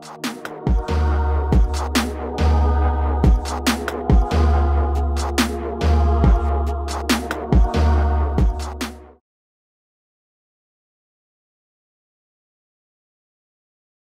Bye.